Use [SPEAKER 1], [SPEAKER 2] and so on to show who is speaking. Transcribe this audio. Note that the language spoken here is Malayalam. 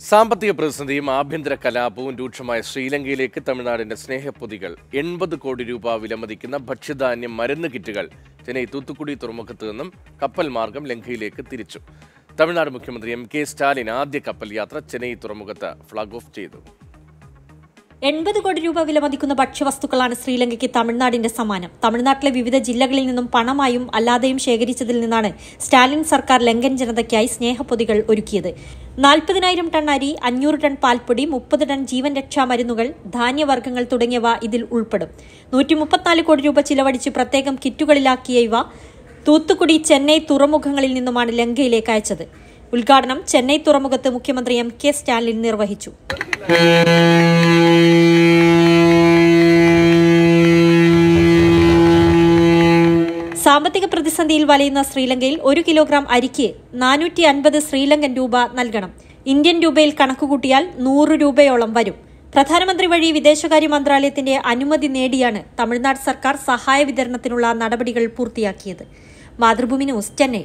[SPEAKER 1] സാമ്പത്തിക പ്രതിസന്ധിയും ആഭ്യന്തര കലാപവും രൂക്ഷമായ ശ്രീലങ്കയിലേക്ക് തമിഴ്നാടിന്റെ സ്നേഹപ്പൊതികൾ എൺപത് കോടി രൂപ വിലമതിക്കുന്ന ഭക്ഷ്യധാന്യം മരുന്ന് കിറ്റുകൾ ചെന്നൈ തൂത്തുക്കുടി തുറമുഖത്ത് നിന്നും കപ്പൽ മാർഗം ലങ്കയിലേക്ക് തിരിച്ചു. തമിഴ്നാട് മുഖ്യമന്ത്രി എം കെ സ്റ്റാലിൻ ആദ്യ കപ്പൽ യാത്ര ചെന്നൈ തുറമുഖത്ത് ഫ്ളാഗ് ഓഫ് ചെയ്തു.
[SPEAKER 2] എൺപത് കോടി രൂപ വിലമതിക്കുന്ന ഭക്ഷ്യവസ്തുക്കളാണ് ശ്രീലങ്കയ്ക്ക് തമിഴ്നാടിന്റെ സമ്മാനം. തമിഴ്നാട്ടിലെ വിവിധ ജില്ലകളിൽ നിന്നും പണമായും അല്ലാതെയും ശേഖരിച്ചതിൽ നിന്നാണ് സ്റ്റാലിൻ സർക്കാർ ലങ്കൻ ജനതയ്ക്കായി സ്നേഹപ്പൊതികൾ ഒരുക്കിയത്. നാൽപ്പതിനായിരം ടൺ അരി അഞ്ഞൂറ് ടൺ പാൽപ്പൊടി മുപ്പത് ടൺ ജീവൻ രക്ഷാ മരുന്നുകൾ ധാന്യവർഗങ്ങൾ തുടങ്ങിയവ ഇതിൽ ഉൾപ്പെടും. നൂറ്റി മുപ്പത്തിനാല് കോടി രൂപ ചിലവഴിച്ച് പ്രത്യേകം കിറ്റുകളിലാക്കിയ ഇവ തൂത്തുക്കുടി ചെന്നൈ തുറമുഖങ്ങളിൽ നിന്നുമാണ് ലങ്കയിലേക്ക് അയച്ചത്. ഉദ്ഘാടനം ചെന്നൈ തുറമുഖത്ത് മുഖ്യമന്ത്രി എം കെ സ്റ്റാലിൻ നിർവഹിച്ചു. സാമ്പത്തിക പ്രതിസന്ധിയിൽ വലയുന്ന ശ്രീലങ്കയിൽ ഒരു കിലോഗ്രാം അരിക്ക് നാനൂറ്റി അൻപത് ശ്രീലങ്കൻ രൂപ നൽകണം. ഇന്ത്യൻ രൂപയിൽ കണക്കുകൂട്ടിയാൽ നൂറ് രൂപയോളം വരും. പ്രധാനമന്ത്രി വഴി വിദേശകാര്യ മന്ത്രാലയത്തിന്റെ അനുമതി നേടിയാണ് തമിഴ്നാട് സർക്കാർ സഹായ വിതരണത്തിനുള്ള നടപടികൾ പൂർത്തിയാക്കിയത്. മാതൃഭൂമി ന്യൂസ് ചെന്നൈ.